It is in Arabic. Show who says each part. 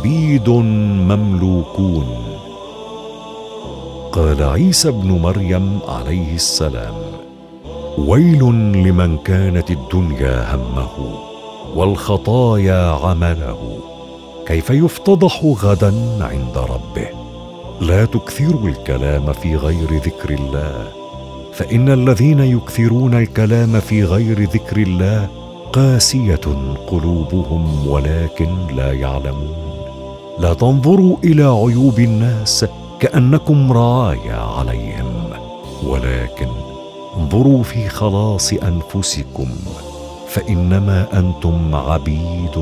Speaker 1: عبيد مملوكون. قال عيسى ابن مريم عليه السلام ويل لمن كانت الدنيا همه والخطايا عمله. كيف يفتضح غدا عند ربه؟ لا تكثروا الكلام في غير ذكر الله. فإن الذين يكثرون الكلام في غير ذكر الله قاسية قلوبهم ولكن لا يعلمون. لا تنظروا إلى عيوب الناس كأنكم رعايا عليهم ولكن انظروا في خلاص أنفسكم فإنما أنتم عبيد